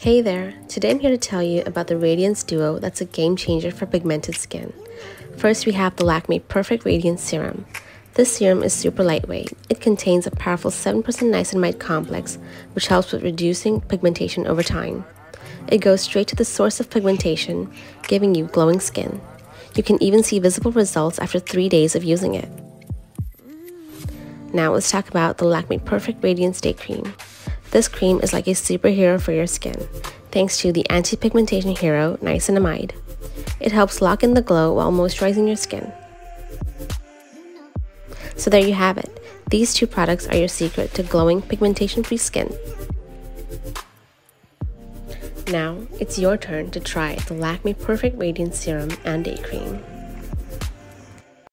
Hey there, today I'm here to tell you about the Radiance Duo that's a game changer for pigmented skin. First, we have the Lakme Perfect Radiance Serum. This serum is super lightweight. It contains a powerful 7% niacinamide complex, which helps with reducing pigmentation over time. It goes straight to the source of pigmentation, giving you glowing skin. You can even see visible results after 3 days of using it. Now let's talk about the Lakme Perfect Radiance Day Cream. This cream is like a superhero for your skin, thanks to the anti-pigmentation hero niacinamide. It helps lock in the glow while moisturizing your skin. So there you have it. These two products are your secret to glowing pigmentation-free skin. Now, it's your turn to try the Lakme Perfect Radiance Serum and Day Cream.